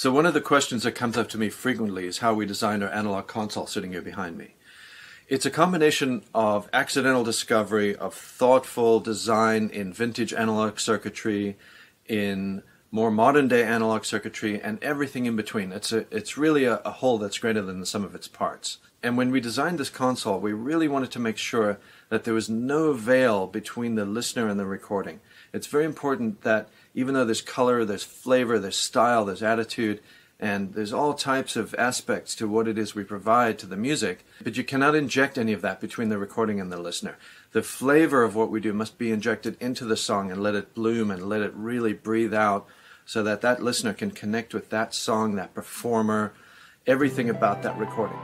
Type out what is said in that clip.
So one of the questions that comes up to me frequently is how we design our analog console sitting here behind me. It's a combination of accidental discovery, of thoughtful design in vintage analog circuitry, in more modern day analog circuitry, and everything in between. It's a, it's really a, a whole that's greater than the sum of its parts. And when we designed this console, we really wanted to make sure that there was no veil between the listener and the recording. It's very important that even though there's color, there's flavor, there's style, there's attitude, and there's all types of aspects to what it is we provide to the music, but you cannot inject any of that between the recording and the listener. The flavor of what we do must be injected into the song and let it bloom and let it really breathe out so that that listener can connect with that song, that performer, everything about that recording.